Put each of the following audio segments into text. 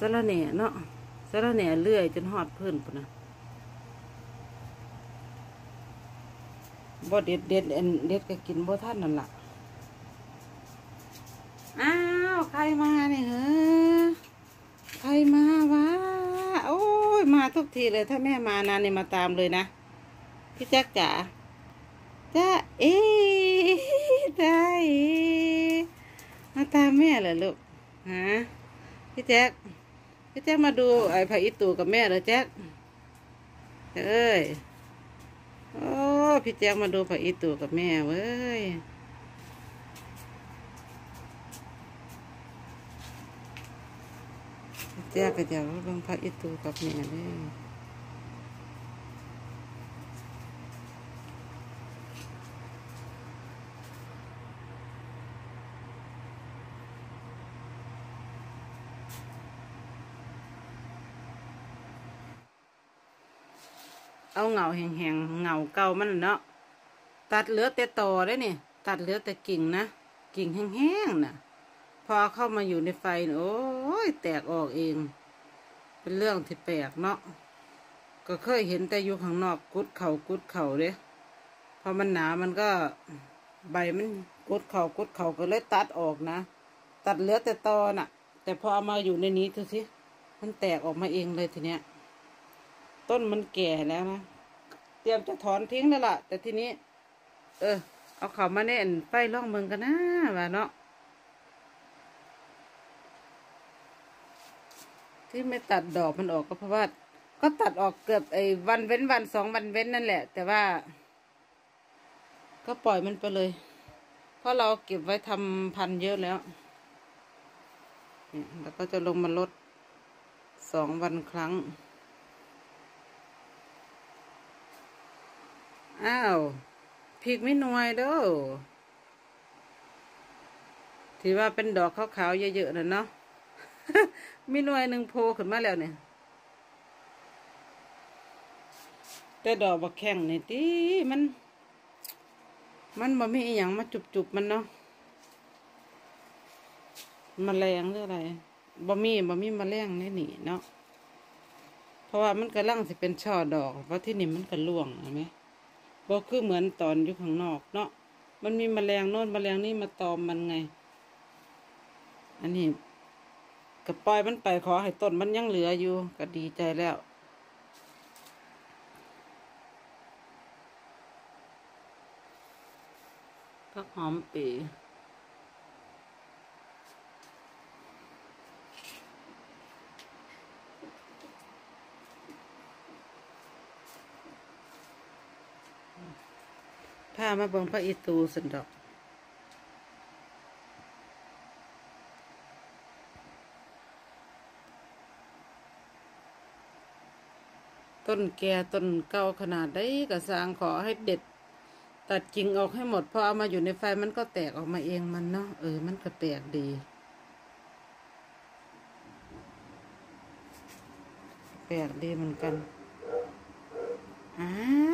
สระแหน่เนาะสระแหน่เลื่อยจนหอดเพิ่นปุ่นนะบ่เด็ดเด็ดอันเด็ดก็กินบ่ท่านนั่นล่ะอ้าว ใครมาเนี่ยเหรอใครมาวะโอ้ย มาทุกทีเลย ถ้าแม่มานานเนี่ยมาตามเลยนะ พี่แจ๊กจ๋าจ้าเอ๊ได้มาตามแม่เหรอลูกฮะพี่แจ๊ก พี่แจ๊คมาดูไอ้พระอิตูกับแม่เหรอแจ๊คเอ้ยโอ้พี่แจ๊คมาดูพระอิตูกับแม่เว้ยพี่แจ๊คก็เดี๋ยวลงพระอิตูกับแม่เลย เอาเงาแห้งๆเงาเก่ามันเนาะตัดเหลือแต่ตอได้เนี่ยตัดเหลือแต่กิ่งนะกิ่งแห้งๆน่ะ พอเข้ามาอยู่ในไฟโอ้ยแตกออกเอง เป็นเรื่องที่แปลกเนาะก็เคยเห็นแต่อยู่ข้างนอกกุดเข่ากุดเข่าเด้พอมันหนามันก็ใบมันกุดเข่ากุดเข่าก็เลยตัดออกนะ ตัดเหลือแต่ตอน่ะ แต่พอเอามาอยู่ในนี้ดูสิมันแตกออกมาเองเลยทีเนี้ย ต้นมันแก่แล้วนะ เตรียมจะถอนทิ้งแล้วล่ะ แต่ทีนี้ เออ เอาเขามาแน่นไฟล่องเมืองกันนะว่าเนาะที่ไม่ตัดดอกมันออกก็เพราะว่า ก็ตัดออกเกือบไอ้วันเว้นวันสองวันเว้นนั่นแหละ แต่ว่า ก็ปล่อยมันไปเลย เพราะเราเก็บไว้ทำพันเยอะแล้วเนี่ยแล้วก็จะลงมาลดสองวันครั้ง อ้าวพริกไม่นวยเด้อที่ว่าเป็นดอกขาวๆเยอะๆน่ะเนาะมีหน่วยหนึ่งโผล่ขึ้นมาแล้วเนี่ยแต่ดอกบักแข้งนี่ติมัน มันบ่มีอย่างมาจุบๆมันเนาะมแมลงหรืออะไรบ่มีบ่มีแมลงในนี่เนาะเพราะว่ามันกำลังสิเป็นช่อดอก เพราะที่นี่มันก็ร่วงเห็นไหม บ่คือเหมือนตอนอยู่ข้างนอกเนาะมันมีแมลงโน่นแมลงนี่มาตอมมันไง อันนี้ก็ปล่อยมันไปขอให้ต้นมันยังเหลืออยู่ก็ดีใจแล้วผักหอมปี ผ้ามาเบิ่งพระอิตูสันดอกต้นแก่ต้นเก่าขนาดได้กระสางขอให้เด็ด ตัดกิ่งออกให้หมดพอเอามาอยู่ในไฟมันก็แตกออกมาเองมันเนาะเออมันก็แปลกดี แปลกดีเหมือนกันอ้า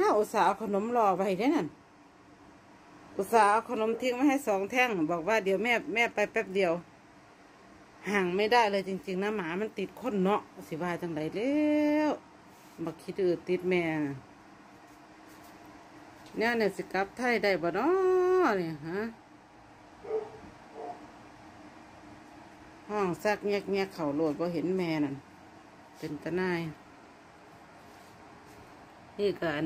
วอุตส่าห์เอาขนมรอไปได้นั่น อุตส่าห์เอาขนมทิ้งไว้ให้สองแท่ง บอกว่าเดี๋ยวแม่แม่ไปแป๊บเดียว ห่างไม่ได้เลยจริง ๆ นะหมามันติดคนเนาะสิว่าจังไรแล้วบักคิดอืดติดแม่เนี่ยเนี่ยสิกลับไทยได้บ่เนาะเนี่ยฮะห้องซักแงกแงกเข่าโหลดบ่เห็นแม่นั่นเป็นตะนายนี่กัน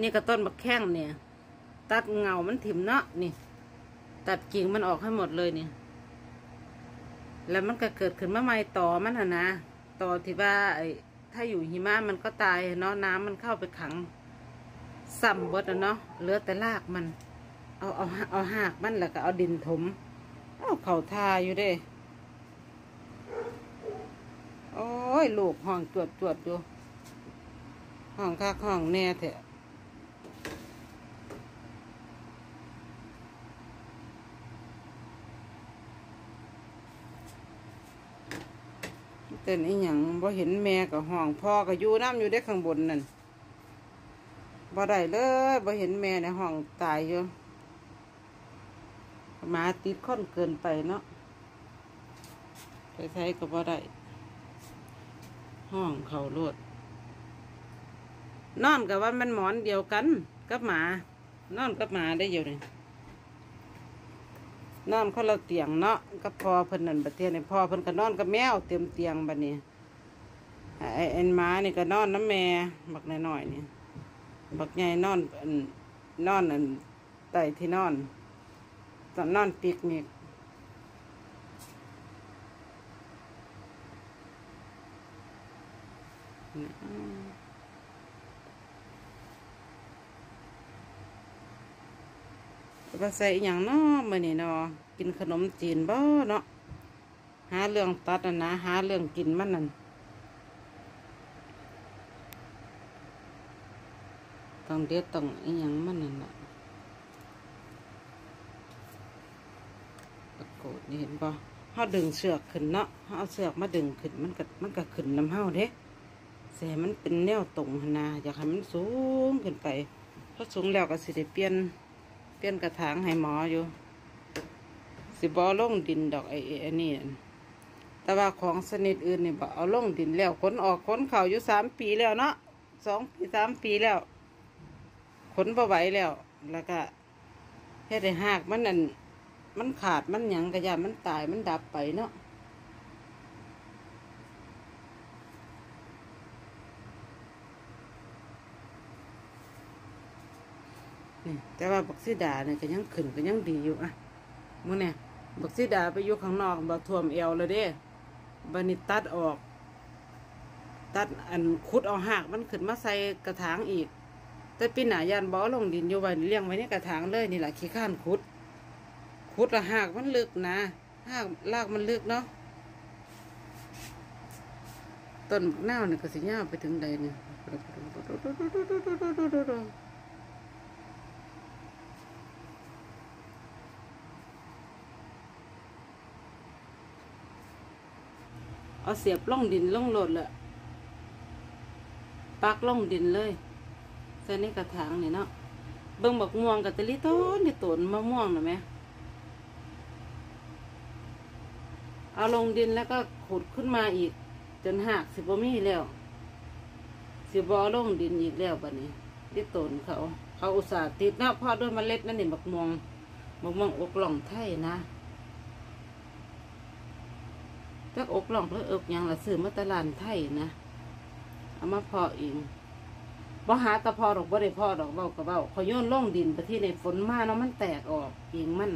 นี่ก็ต้นบักแข้งเนี่ย ตัดเงามันถิ่มเนาะนี่ ตัดกิ่งมันออกให้หมดเลยเนี่ยแล้วมันก็เกิดขึ้นมาใหม่ต่อมันอะนะต่อที่ว่าไอ้ถ้าอยู่หิมะมันก็ตายเนาะน้ำมันเข้าไปขังซ้ำบดอะเนาะเหลือแต่รากมัน เอาเอาเอาหากมันแล้วก็เอาดินถม เอาเข่าทาอยู่เด้ โอ้ยลูกห้องจวดจวดอยู่ห้องคักห้องแน่แท้ เต้นอีหยังบ่เห็นแม่กับห้องพ่อก็อยู่น้ำอยู่ได้ข้างบนนั่นบ่ได้เลยบ่เห็นแม่ในห้องตายอยู่หมาติดค้นเกินไปเนาะไปใช้ก็บ่ได้ห้องเขาโลดนอนกับว่ามันหมอนเดียวกันกับหมานอนกับหมาได้อยู่นี่ นอนคนละเตียงเนาะกับพ่อเพิ่นนั่นประเทศนี่พอเพิ่นก็นอนกับแมวเต็มเตียงบัดนี้ไอ้ไอ้หมานี่ก็นอนน้ำแม่บักน้อยๆนี่บักใหญ่นอนอันนอนอันใต้ที่นอนตอนนอนปิกนิกนะ ว่าใส่อย่างเนาะมื้อนี้เนาะกินขนมจีนบ่เนาะหาเรื่องตัดนะหาเรื่องกินมันนั่นต้องเด็ดต้องอหย่างมันนั่นน่ะตะโกดนี่เห็นบ่เฮาดึงเสือกขึ้นเนาะเฮาเอาเสือกมาดึงขึ้นมันก็มันก็ขึ้นน้ำเฮาเด้แสมันเป็นแนวตรงหนะอยากให้มันสูงขึ้นไปถ้าสูงแล้วก็สิได้เปลี่ยน เปลี่ยนกระถางให้หมออยู่ สิบอลงดินดอกไอ้ไอ้อันนี้นั่นแต่ว่าของสนิทอื่นนี่บอเอาลงดินแล้วขนออกขนเข่าอยู่สามปีแล้วเนาะสองปีสามปีแล้วขนบ่ไหวแล้ว แล้วก็เฮ็ดให้หากมันนั่นมันขาดมันหยังกระยามันตายมันดับไปเนาะ นี่แต่ว่าบักซีดาเนี่ยก็ยังขึ้นก็ยังดีอยู่อะมึงเนี่ยบักซีดาไปอยู่ข้างนอกบักท่วมเอวเลยเด้บันนี้ตัดออก ตัดอันขุดเอาหากมันขึ้นมาใส่กระถางอีก แต่ปีหน้ายานบอลงดินอยู่ไว้เลี้ยงไว้ในกระถางเลยนี่แหละขี้ข้านขุดขุดละหากมันลึกนะหากลากมันลึกเนาะต้นบักนาวเนี่ยก็สิยาวไปถึงใดเนี่ย เอาเสียบล่องดินล่องโหลดเลยปักล่องดินเลยใส่ในกระถางนี่เนาะเบิ่งบักม่วงกับตะลิต้นนี่ต้นมะม่วงน่ะแหม่เอาลงดินแล้วก็ขุดขึ้นมาอีก จนหักสิบมีแล้ว สิบ่อลงดินอีกแล้วบัดนี้ที่ต้นเขา เขาอุตส่าห์ติดนะเพราะด้วยเมล็ดนั่นนี่บักม่วงบักม่วงอกหล่องไทยนะ จักอกหล่องเพื่อเอิกหยังละซื้อมาตลาดไทยนะเอามาพอเองบ่หาตะพอดอกบ่ได้พอดอกเบากระเบ้าขอย่นล่องดินไปที่ในฝนมาเนาะมันแตกออกเองมัน